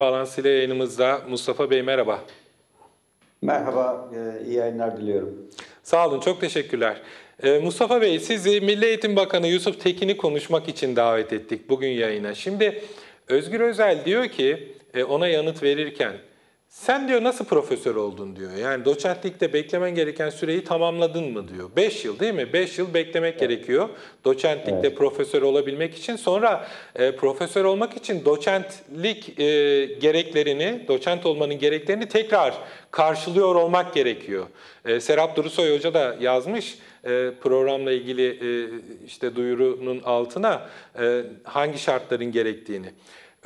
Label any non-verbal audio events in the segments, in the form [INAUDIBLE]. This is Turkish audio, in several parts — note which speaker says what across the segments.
Speaker 1: bağlantısıyla yayınımızda Mustafa Bey merhaba.
Speaker 2: Merhaba, e, iyi yayınlar diliyorum.
Speaker 1: Sağ olun, çok teşekkürler. E, Mustafa Bey, sizi Milli Eğitim Bakanı Yusuf Tekin'i konuşmak için davet ettik bugün yayına. Şimdi Özgür Özel diyor ki e, ona yanıt verirken, sen diyor nasıl profesör oldun diyor. Yani doçentlikte beklemen gereken süreyi tamamladın mı diyor. 5 yıl değil mi? 5 yıl beklemek evet. gerekiyor doçentlikte evet. profesör olabilmek için. Sonra e, profesör olmak için doçentlik e, gereklerini, doçent olmanın gereklerini tekrar karşılıyor olmak gerekiyor. E, Serap Durusoy Hoca da yazmış e, programla ilgili e, işte duyurunun altına e, hangi şartların gerektiğini.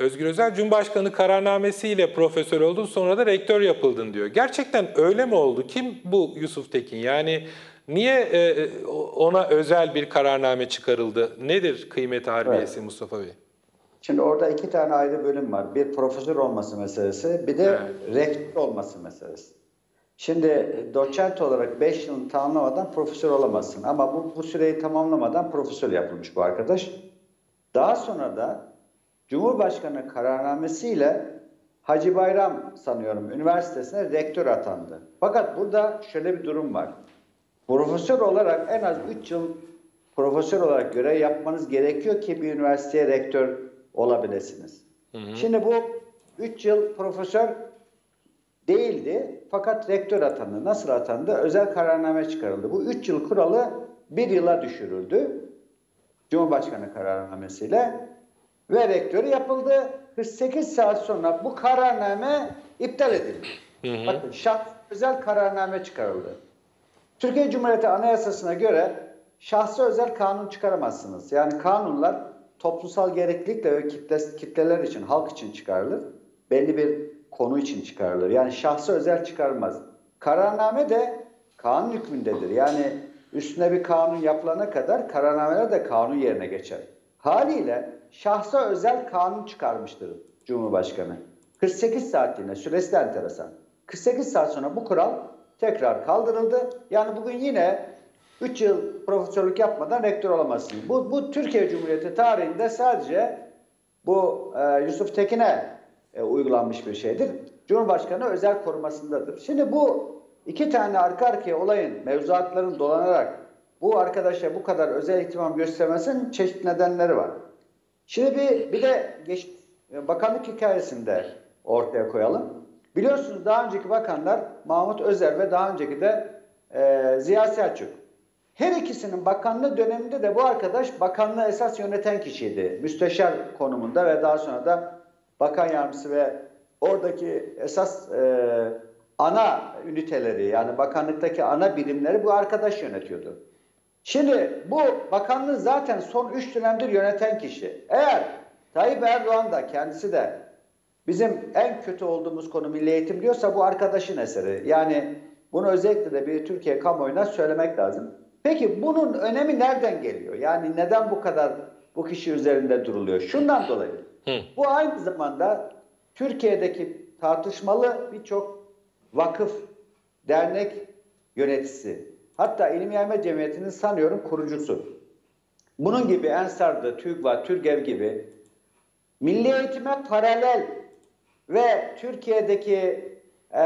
Speaker 1: Özgür Özel Cumhurbaşkanı kararnamesiyle profesör oldun sonra da rektör yapıldın diyor. Gerçekten öyle mi oldu? Kim bu Yusuf Tekin? Yani niye e, ona özel bir kararname çıkarıldı? Nedir kıymet harbiyesi evet. Mustafa Bey?
Speaker 2: Şimdi orada iki tane ayrı bölüm var. Bir profesör olması meselesi, bir de evet. rektör olması meselesi. Şimdi doçent olarak 5 yılını tamamlamadan profesör olamazsın. Ama bu, bu süreyi tamamlamadan profesör yapılmış bu arkadaş. Daha sonra da Cumhurbaşkanı kararnamesiyle Hacı Bayram sanıyorum üniversitesine rektör atandı. Fakat burada şöyle bir durum var. Profesör olarak en az 3 yıl profesör olarak görev yapmanız gerekiyor ki bir üniversiteye rektör olabilirsiniz. Hı hı. Şimdi bu 3 yıl profesör değildi fakat rektör atandı. Nasıl atandı? Özel kararname çıkarıldı. Bu 3 yıl kuralı bir yıla düşürüldü. Cumhurbaşkanı kararnamesiyle ve rektörü yapıldı. 48 saat sonra bu kararname iptal edildi. Hı hı. Bakın şahs özel kararname çıkarıldı. Türkiye Cumhuriyeti Anayasası'na göre şahsı özel kanun çıkaramazsınız. Yani kanunlar toplumsal gereklilikle ve kitle, kitleler için, halk için çıkarılır. Belli bir konu için çıkarılır. Yani şahsı özel çıkarmaz. Kararname de kanun hükmündedir. Yani üstüne bir kanun yapılana kadar kararnameler de kanun yerine geçer. Haliyle şahsa özel kanun çıkarmıştır Cumhurbaşkanı. 48 saatliğine süresi de enteresan. 48 saat sonra bu kural tekrar kaldırıldı. Yani bugün yine 3 yıl profesörlük yapmadan rektör olamazsın. Bu, bu Türkiye Cumhuriyeti tarihinde sadece bu e, Yusuf Tekin'e e, uygulanmış bir şeydir. Cumhurbaşkanı özel korumasındadır. Şimdi bu iki tane arka arkaya olayın, mevzuatların dolanarak bu arkadaşa bu kadar özel ihtimam göstermesinin çeşitli nedenleri var. Şimdi bir, bir de geç, bakanlık hikayesinde ortaya koyalım. Biliyorsunuz daha önceki bakanlar Mahmut Özer ve daha önceki de e, Ziya Selçuk. Her ikisinin bakanlığı döneminde de bu arkadaş bakanlığı esas yöneten kişiydi. Müsteşar konumunda ve daha sonra da bakan yardımcısı ve oradaki esas e, ana üniteleri yani bakanlıktaki ana birimleri bu arkadaş yönetiyordu. Şimdi bu bakanlığı zaten son üç dönemdir yöneten kişi. Eğer Tayyip Erdoğan da kendisi de bizim en kötü olduğumuz konu milli eğitim diyorsa bu arkadaşın eseri. Yani bunu özellikle de bir Türkiye kamuoyuna söylemek lazım. Peki bunun önemi nereden geliyor? Yani neden bu kadar bu kişi üzerinde duruluyor? Şundan dolayı. Bu aynı zamanda Türkiye'deki tartışmalı birçok vakıf, dernek yöneticisi, Hatta İlim Yayma Cemiyeti'nin sanıyorum kurucusu. Bunun gibi Ensar'da, TÜGVA, TÜRGEV gibi milli eğitime paralel ve Türkiye'deki e,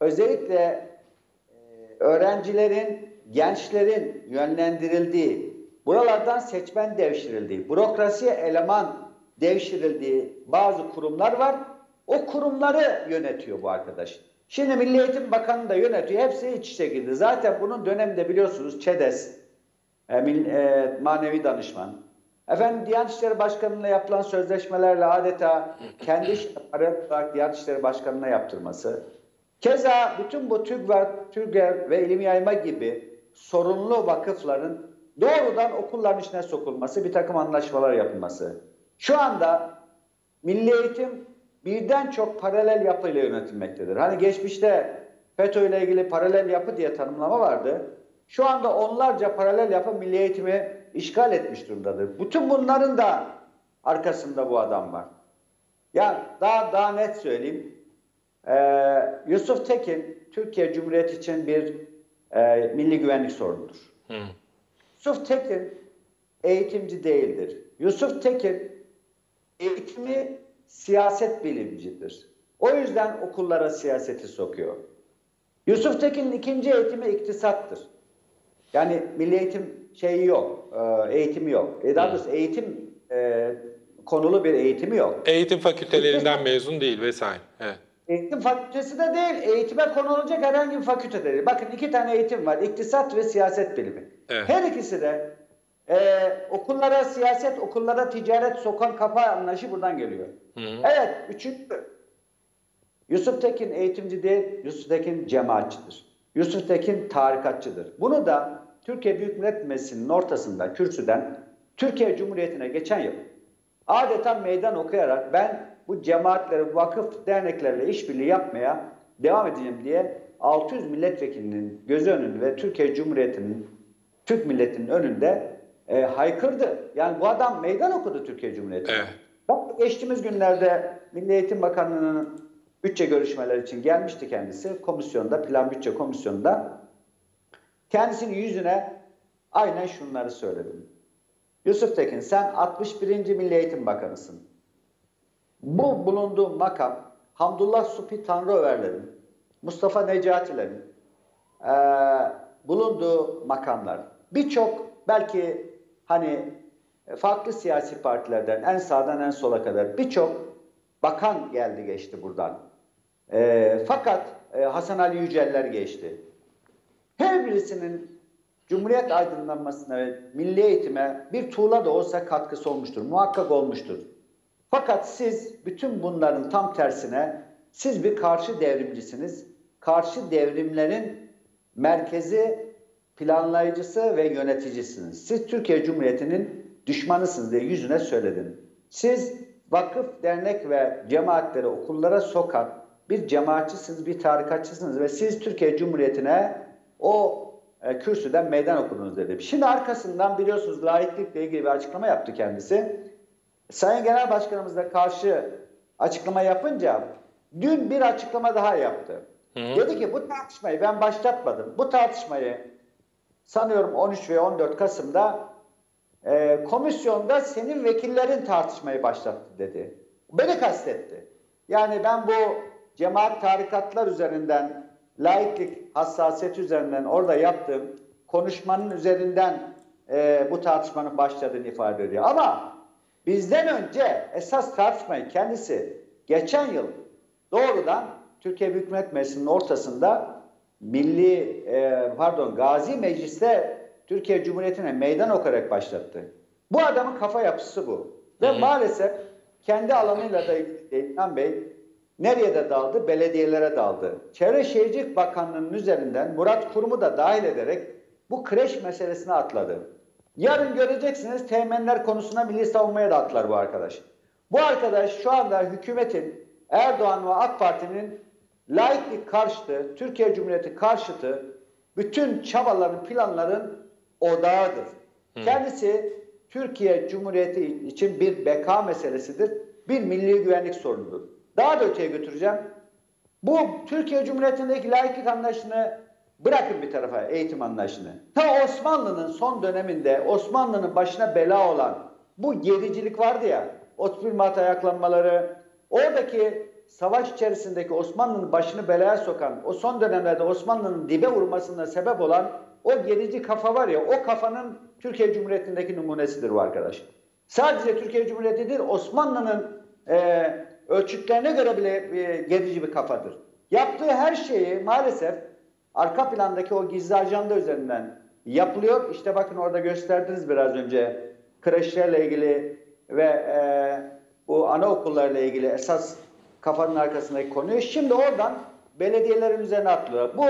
Speaker 2: özellikle e, öğrencilerin, gençlerin yönlendirildiği, buralardan seçmen devşirildiği, bürokrasiye eleman devşirildiği bazı kurumlar var. O kurumları yönetiyor bu arkadaş. Şimdi Milli Eğitim Bakanı da yönetiyor. Hepsi iç içe girdi. Zaten bunun döneminde biliyorsunuz ÇEDES, e, e, manevi danışman. Efendim Diyanet İşleri Başkanı'na yapılan sözleşmelerle adeta kendi işleri olarak Diyanet İşleri Başkanı'na yaptırması. Keza bütün bu TÜGVAR, TÜRGEV ve ilim yayma gibi sorunlu vakıfların doğrudan okulların içine sokulması, bir takım anlaşmalar yapılması. Şu anda Milli Eğitim birden çok paralel yapıyla yönetilmektedir. Hani geçmişte FETÖ ile ilgili paralel yapı diye tanımlama vardı. Şu anda onlarca paralel yapı milli eğitimi işgal etmiş durumdadır. Bütün bunların da arkasında bu adam var. Yani daha daha net söyleyeyim. Ee, Yusuf Tekin Türkiye Cumhuriyeti için bir e, milli güvenlik sorunudur. Hı. Yusuf Tekin eğitimci değildir. Yusuf Tekin eğitimi siyaset bilimcidir. O yüzden okullara siyaseti sokuyor. Yusuf Tekin'in ikinci eğitimi iktisattır. Yani milli eğitim şeyi yok, e, eğitimi yok. E daha doğrusu eğitim e, konulu bir eğitimi yok.
Speaker 1: Eğitim fakültelerinden mezun değil vesaire. Evet.
Speaker 2: Eğitim fakültesi de değil, eğitime konulacak herhangi bir fakülte değil. Bakın iki tane eğitim var, iktisat ve siyaset bilimi.
Speaker 1: Evet.
Speaker 2: Her ikisi de e, okullara siyaset, okullara ticaret sokan kafa anlayışı buradan geliyor.
Speaker 1: Hı hı.
Speaker 2: Evet, üçüncü. Yusuf Tekin eğitimci değil, Yusuf Tekin cemaatçidir. Yusuf Tekin tarikatçıdır. Bunu da Türkiye Büyük Millet Meclisi'nin ortasında kürsüden Türkiye Cumhuriyeti'ne geçen yıl adeta meydan okuyarak ben bu cemaatleri, vakıf, derneklerle işbirliği yapmaya devam edeceğim diye 600 milletvekilinin gözü önünde ve Türkiye Cumhuriyeti'nin, Türk milletinin önünde e, haykırdı. Yani bu adam meydan okudu Türkiye Cumhuriyeti'ne.
Speaker 1: Evet.
Speaker 2: Bak geçtiğimiz günlerde Milli Eğitim Bakanlığı'nın bütçe görüşmeleri için gelmişti kendisi. Komisyonda, Plan Bütçe Komisyonu'nda. Kendisinin yüzüne aynen şunları söyledim. Yusuf Tekin sen 61. Milli Eğitim Bakanısın. Bu bulunduğun makam Hamdullah Supi Tanrıöverlerin, Mustafa Necatilerin eee, bulunduğu makamlar. Birçok belki hani farklı siyasi partilerden en sağdan en sola kadar birçok bakan geldi geçti buradan. Eee, fakat e, Hasan Ali Yüceller geçti. Her birisinin Cumhuriyet aydınlanmasına ve milli eğitime bir tuğla da olsa katkısı olmuştur. Muhakkak olmuştur. Fakat siz bütün bunların tam tersine siz bir karşı devrimcisiniz. Karşı devrimlerin merkezi, planlayıcısı ve yöneticisiniz. Siz Türkiye Cumhuriyeti'nin düşmanısınız diye yüzüne söyledim. Siz vakıf, dernek ve cemaatleri okullara sokan bir cemaatçisiniz, bir tarikatçısınız ve siz Türkiye Cumhuriyeti'ne o e, kürsüden meydan okudunuz dedim. Şimdi arkasından biliyorsunuz laiklikle ilgili bir açıklama yaptı kendisi. Sayın Genel Başkanımız da karşı açıklama yapınca dün bir açıklama daha yaptı.
Speaker 1: Hı hı.
Speaker 2: Dedi ki bu tartışmayı ben başlatmadım. Bu tartışmayı sanıyorum 13 ve 14 Kasım'da e, komisyonda senin vekillerin tartışmayı başlattı dedi. Beni kastetti. Yani ben bu cemaat tarikatlar üzerinden, laiklik hassasiyeti üzerinden orada yaptığım konuşmanın üzerinden e, bu tartışmanın başladığını ifade ediyor. Ama bizden önce esas tartışmayı kendisi geçen yıl doğrudan Türkiye Büyük Millet Meclisi'nin ortasında Milli e, pardon Gazi Meclis'te Türkiye Cumhuriyeti'ne meydan okuyarak başlattı. Bu adamın kafa yapısı bu. Ve
Speaker 1: Hı hı.
Speaker 2: maalesef kendi alanıyla da İlhan Bey nereye de daldı? Belediyelere daldı. Çevre Şehircilik Bakanlığı'nın üzerinden Murat Kurum'u da dahil ederek bu kreş meselesine atladı. Yarın göreceksiniz teğmenler konusuna milli savunmaya da atlar bu arkadaş. Bu arkadaş şu anda hükümetin Erdoğan ve AK Parti'nin laiklik karşıtı, Türkiye Cumhuriyeti karşıtı bütün çabaların, planların odağıdır. Kendisi Türkiye Cumhuriyeti için bir beka meselesidir, bir milli güvenlik sorunudur. Daha da öteye götüreceğim. Bu Türkiye Cumhuriyeti'ndeki laiklik anlayışını bırakın bir tarafa eğitim anlayışını. Ta Osmanlı'nın son döneminde Osmanlı'nın başına bela olan bu gericilik vardı ya, 31 Mart ayaklanmaları, oradaki savaş içerisindeki Osmanlı'nın başını belaya sokan, o son dönemlerde Osmanlı'nın dibe vurmasına sebep olan o gerici kafa var ya, o kafanın Türkiye Cumhuriyeti'ndeki numunesidir bu arkadaş. Sadece Türkiye Cumhuriyeti değil, Osmanlı'nın e, ölçütlerine göre bile e, gerici bir kafadır. Yaptığı her şeyi maalesef arka plandaki o gizli ajanda üzerinden yapılıyor. İşte bakın orada gösterdiniz biraz önce kreşlerle ilgili ve e, bu anaokullarla ilgili esas kafanın arkasındaki konuyu. Şimdi oradan belediyelerin üzerine atlıyor. Bu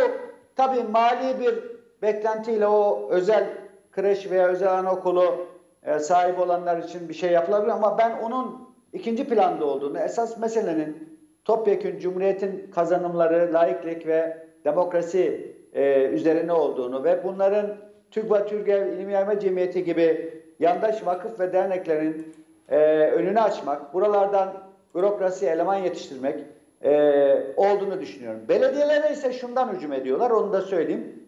Speaker 2: tabii mali bir beklentiyle o özel kreş veya özel anaokulu e, sahip olanlar için bir şey yapılabilir ama ben onun ikinci planda olduğunu, esas meselenin topyekun Cumhuriyet'in kazanımları, laiklik ve demokrasi e, üzerine olduğunu ve bunların TÜGVA, TÜRGEV, İlim Yayma Cemiyeti gibi yandaş vakıf ve derneklerin e, önünü açmak, buralardan bürokrasi eleman yetiştirmek e, olduğunu düşünüyorum. Belediyelere ise şundan hücum ediyorlar, onu da söyleyeyim.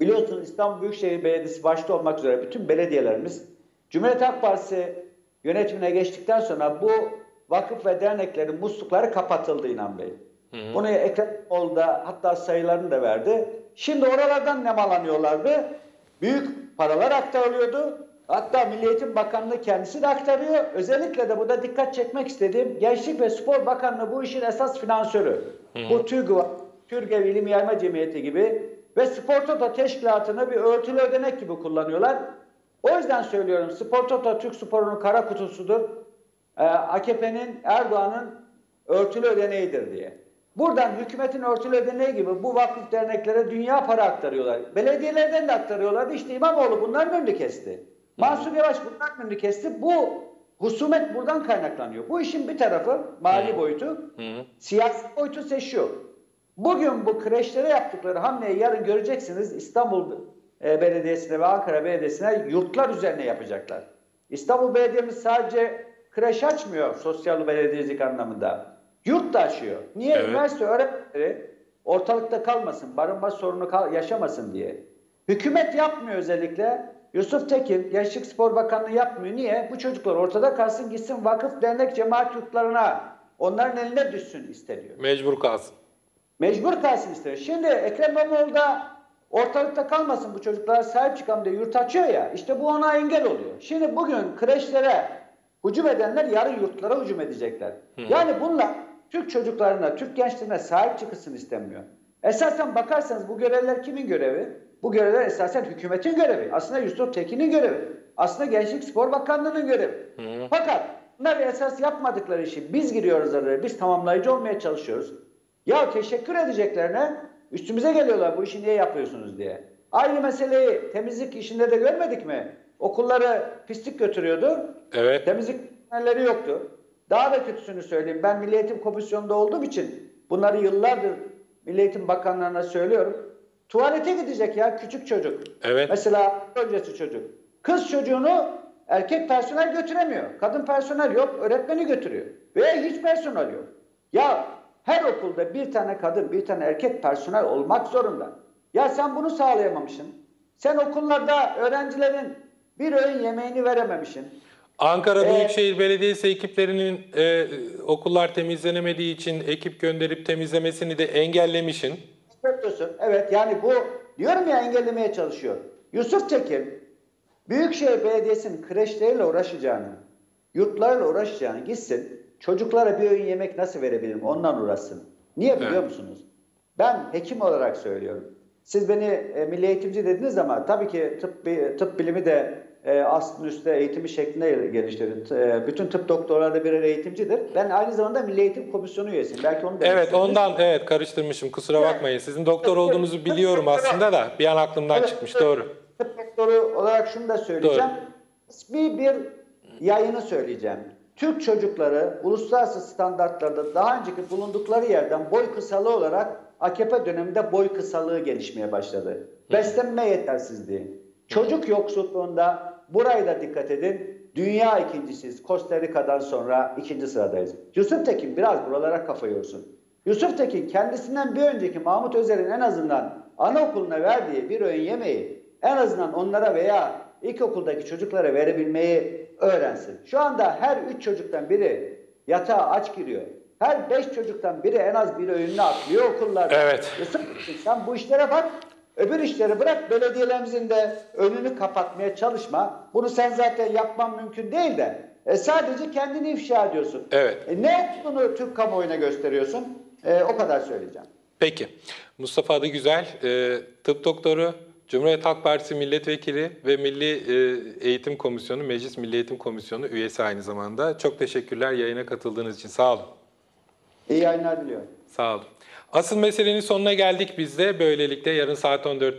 Speaker 2: Biliyorsunuz İstanbul Büyükşehir Belediyesi başta olmak üzere bütün belediyelerimiz Cumhuriyet Halk Partisi yönetimine geçtikten sonra bu vakıf ve derneklerin muslukları kapatıldı İnan Bey. Bunu Ekrem İmamoğlu da hatta sayılarını da verdi. Şimdi oralardan nemalanıyorlardı. Büyük paralar aktarılıyordu. Hatta Milli Eğitim Bakanlığı kendisi de aktarıyor. Özellikle de burada dikkat çekmek istediğim Gençlik ve Spor Bakanlığı bu işin esas finansörü. Bu TÜGVA, Türkiye İlim Yayma Cemiyeti gibi ve Spor Toto Teşkilatı'nı bir örtülü ödenek gibi kullanıyorlar. O yüzden söylüyorum Spor Toto Türk sporunun kara kutusudur. Ee, AKP'nin, Erdoğan'ın örtülü ödeneğidir diye. Buradan hükümetin örtülü ödeneği gibi bu vakıf derneklere dünya para aktarıyorlar. Belediyelerden de aktarıyorlardı. İşte İmamoğlu bunların önünü kesti. Mansur Yavaş bunların önünü kesti. Bu husumet buradan kaynaklanıyor. Bu işin bir tarafı mali boyutu, siyasi boyutu ise şu. Bugün bu kreşlere yaptıkları hamleyi yarın göreceksiniz İstanbul e, Belediyesi'ne ve Ankara Belediyesi'ne yurtlar üzerine yapacaklar. İstanbul Belediyemiz sadece kreş açmıyor sosyal belediyecilik anlamında. Yurt da açıyor. Niye?
Speaker 1: Evet.
Speaker 2: Üniversite öğrencileri ortalıkta kalmasın, barınma sorunu kal- yaşamasın diye. Hükümet yapmıyor özellikle. Yusuf Tekin, Gençlik Spor Bakanlığı yapmıyor. Niye? Bu çocuklar ortada kalsın, gitsin vakıf, dernek, cemaat yurtlarına, onların eline düşsün isteniyor.
Speaker 1: Mecbur kalsın.
Speaker 2: Mecbur kalsın istiyor. Şimdi Ekrem İmamoğlu da ortalıkta kalmasın bu çocuklara sahip çıkalım diye yurt açıyor ya. İşte bu ona engel oluyor. Şimdi bugün kreşlere hücum edenler yarın yurtlara hücum edecekler. Yani bunlar Türk çocuklarına, Türk gençlerine sahip çıkılsın istemiyor. Esasen bakarsanız bu görevler kimin görevi? Bu görevler esasen hükümetin görevi. Aslında Yusuf Tekin'in görevi. Aslında Gençlik Spor Bakanlığı'nın görevi. Fakat bunlar esas yapmadıkları işi biz giriyoruz araya, biz tamamlayıcı olmaya çalışıyoruz. Ya teşekkür edeceklerine üstümüze geliyorlar bu işi niye yapıyorsunuz diye. Aynı meseleyi temizlik işinde de görmedik mi? Okulları pislik götürüyordu.
Speaker 1: Evet.
Speaker 2: Temizlik personelleri yoktu. Daha da kötüsünü söyleyeyim. Ben Milli Eğitim Komisyonu'nda olduğum için bunları yıllardır Milli Eğitim Bakanlarına söylüyorum. Tuvalete gidecek ya küçük çocuk.
Speaker 1: Evet.
Speaker 2: Mesela öncesi çocuk. Kız çocuğunu erkek personel götüremiyor. Kadın personel yok, öğretmeni götürüyor. Veya hiç personel yok. Ya her okulda bir tane kadın, bir tane erkek personel olmak zorunda. Ya sen bunu sağlayamamışsın. Sen okullarda öğrencilerin bir öğün yemeğini verememişsin.
Speaker 1: Ankara
Speaker 2: Ee,
Speaker 1: Büyükşehir Belediyesi ekiplerinin e, okullar temizlenemediği için ekip gönderip temizlemesini de engellemişin.
Speaker 2: Yapıyorsun. Evet yani bu diyorum ya engellemeye çalışıyor. Yusuf Tekin Büyükşehir Belediyesi'nin kreşleriyle uğraşacağını, yurtlarla uğraşacağını gitsin çocuklara bir öğün yemek nasıl verebilirim ondan uğraşsın. Niye biliyor
Speaker 1: Evet.
Speaker 2: musunuz? Ben hekim olarak söylüyorum. Siz beni e, milli eğitimci dediniz ama tabii ki tıp, tıp bilimi de e, aslında üstte eğitimi şeklinde geliştirdi. E, bütün tıp doktorları da birer eğitimcidir. Ben aynı zamanda Milli Eğitim Komisyonu üyesiyim. Belki onu demek
Speaker 1: Evet ondan evet karıştırmışım kusura bakmayın. Sizin doktor olduğunuzu [LAUGHS] biliyorum aslında da bir an aklımdan
Speaker 2: Evet,
Speaker 1: çıkmış doğru.
Speaker 2: Tıp doktoru olarak şunu da söyleyeceğim. Bir bir yayını söyleyeceğim. Türk çocukları uluslararası standartlarda daha önceki bulundukları yerden boy kısalığı olarak AKP döneminde boy kısalığı gelişmeye başladı. Beslenme yetersizliği. Çocuk yoksulluğunda burayı da dikkat edin. Dünya ikincisiyiz. Costa Rica'dan sonra ikinci sıradayız. Yusuf Tekin biraz buralara kafa yorsun. Yusuf Tekin kendisinden bir önceki Mahmut Özer'in en azından anaokuluna verdiği bir öğün yemeği en azından onlara veya ilkokuldaki çocuklara verebilmeyi öğrensin. Şu anda her üç çocuktan biri yatağa aç giriyor. Her beş çocuktan biri en az bir öğününü atlıyor okullarda.
Speaker 1: Evet.
Speaker 2: Yusuf Tekin, sen bu işlere bak. Öbür işleri bırak belediyelerimizin de önünü kapatmaya çalışma. Bunu sen zaten yapman mümkün değil de e, sadece kendini ifşa ediyorsun.
Speaker 1: Evet.
Speaker 2: E, ne bunu Türk kamuoyuna gösteriyorsun? E, o kadar söyleyeceğim.
Speaker 1: Peki. Mustafa Adı Güzel, e, tıp doktoru, Cumhuriyet Halk Partisi milletvekili ve Milli e, Eğitim Komisyonu, Meclis Milli Eğitim Komisyonu üyesi aynı zamanda. Çok teşekkürler yayına katıldığınız için. Sağ olun.
Speaker 2: İyi yayınlar diliyorum.
Speaker 1: Sağ olun. Asıl meselenin sonuna geldik biz de. Böylelikle yarın saat 14'te